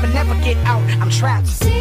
never, never get out. I'm trapped. See